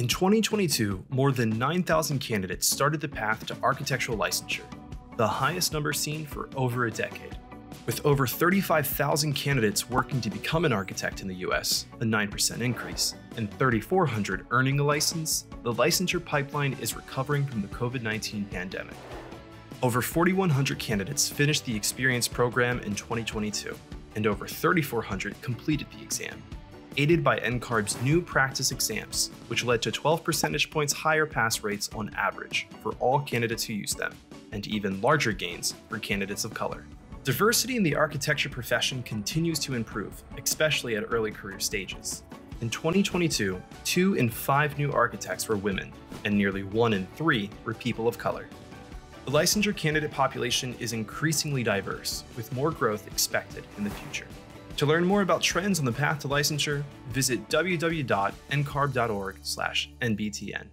In 2022, more than 9,000 candidates started the path to architectural licensure, the highest number seen for over a decade. With over 35,000 candidates working to become an architect in the US, a 9% increase, and 3,400 earning a license, the licensure pipeline is recovering from the COVID 19 pandemic. Over 4,100 candidates finished the experience program in 2022, and over 3,400 completed the exam, aided by NCARB's new practice exams, which led to 12 percentage points higher pass rates on average for all candidates who use them, and even larger gains for candidates of color. Diversity in the architecture profession continues to improve, especially at early career stages. In 2022, two in five new architects were women, and nearly one in three were people of color. The licensure candidate population is increasingly diverse, with more growth expected in the future. To learn more about trends on the path to licensure, visit www.ncarb.org/nbtn.